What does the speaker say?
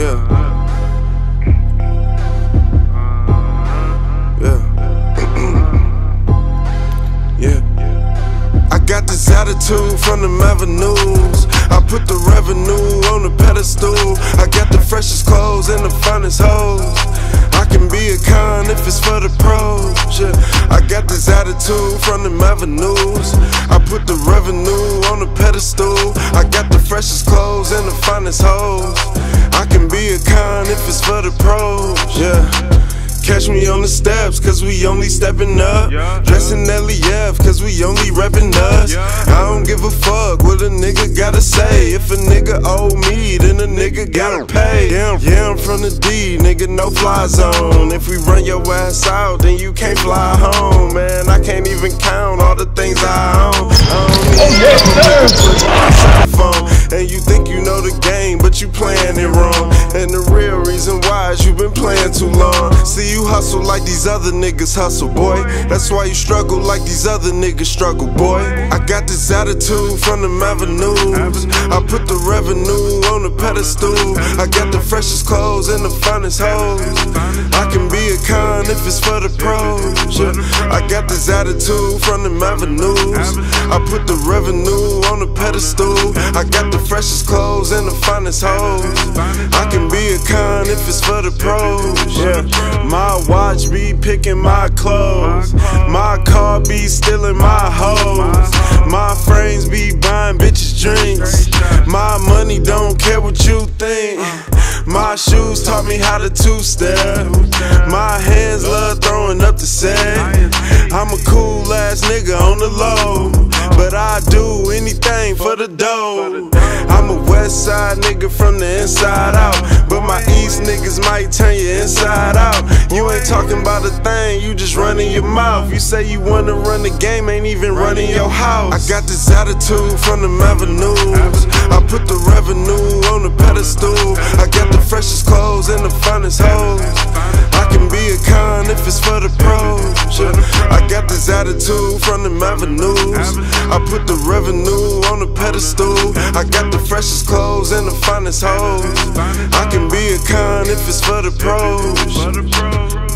Yeah. got this attitude from them avenues. I put the revenue on the pedestal. I got the freshest clothes and the finest hoes. I can be a con if it's for the pros. Yeah. I got this attitude from them avenues. I put the revenue on the pedestal. I got the freshest clothes and the finest hoes. If it's for the pros. Yeah. Catch me on the steps, cause we only stepping up. Yeah. Dressing LEF, cause we only reppin' us. Yeah. I don't give a fuck what a nigga gotta say. If a nigga owe me, then a nigga gotta pay. Yeah, yeah, I'm from the D, nigga, no fly zone. If we run your ass out, then you can't fly home, man. I can't even count all the things I own. I oh, yes, sir. And you think you know the game, but you playing it wrong. And the real reason why is you been playing too long. See, you hustle like these other niggas hustle, boy. That's why you struggle like these other niggas struggle, boy. I got this attitude from the avenues. I put the revenue on the pedestal. I got the freshest clothes and the finest hoes. I can be a con if it's for got this attitude from the avenues. I put the revenue on the pedestal. I got the freshest clothes and the finest hoes. I can be a con if it's for the pros. My watch be picking my clothes. My car be stealing my hoes. My frames be buying bitches drinks. My money don't care what you think. My shoes taught me how to two-step. My I'm a cool ass nigga on the low, but I do anything for the dough. I'm a west side nigga from the inside out, but my east niggas might turn you inside out. You ain't talking about a thing, you just running your mouth. You say you wanna run the game, ain't even running your house. I got this attitude from the avenues. I put the revenue on the pedestal. I got the freshest clothes and the finest hoes. Con if it's for the pros. I got this attitude from the avenues. I put the revenue on the pedestal. I got the freshest clothes and the finest hoes. I can be a con if it's for the pros.